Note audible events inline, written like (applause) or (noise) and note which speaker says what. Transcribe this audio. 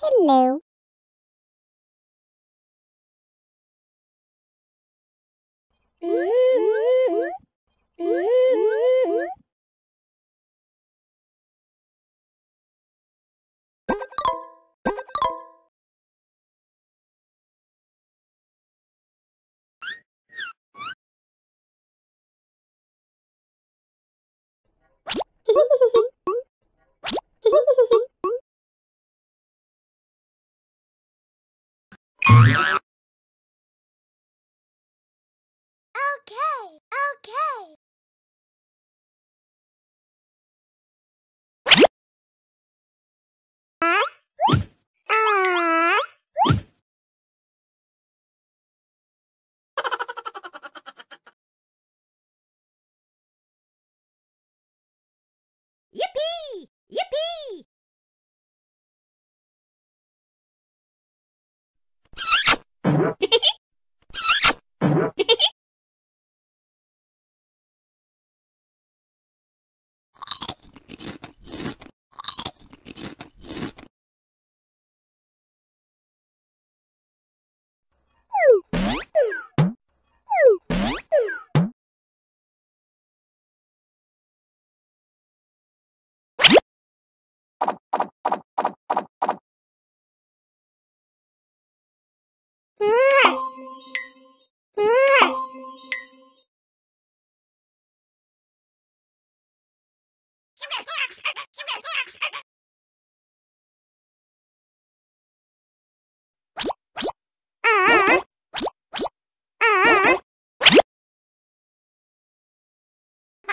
Speaker 1: Hello. Hmm? Okay, okay.
Speaker 2: Yippee! (laughs)